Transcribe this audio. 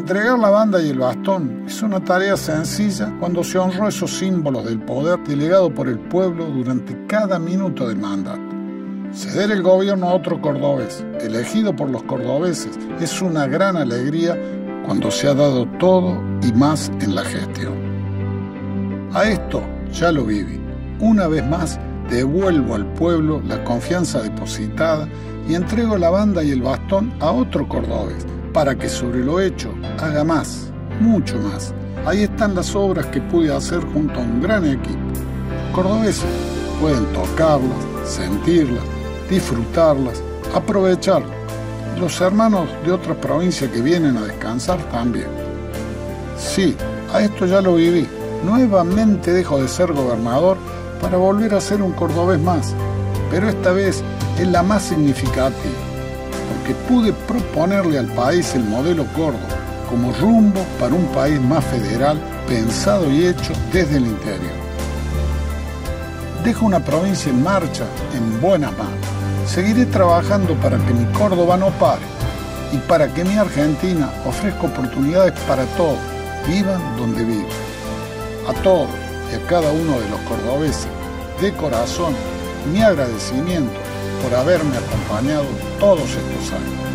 Entregar la banda y el bastón es una tarea sencilla cuando se honró esos símbolos del poder delegado por el pueblo durante cada minuto del mandato. Ceder el gobierno a otro cordobés, elegido por los cordobeses, es una gran alegría cuando se ha dado todo y más en la gestión. A esto ya lo viví. Una vez más, devuelvo al pueblo la confianza depositada y entrego la banda y el bastón a otro cordobés para que sobre lo hecho haga más, mucho más. Ahí están las obras que pude hacer junto a un gran equipo. Cordobeses pueden tocarlas, sentirlas, disfrutarlas, aprovecharlas. Los hermanos de otras provincias que vienen a descansar también. Sí, a esto ya lo viví. Nuevamente dejo de ser gobernador para volver a ser un cordobés más, pero esta vez es la más significativa porque pude proponerle al país el modelo Córdoba como rumbo para un país más federal pensado y hecho desde el interior. Dejo una provincia en marcha, en buenas manos. Seguiré trabajando para que mi Córdoba no pare y para que mi Argentina ofrezca oportunidades para todos, vivan donde vivan. A todos y a cada uno de los cordobeses, de corazón, mi agradecimiento por haberme acompañado todos estos años.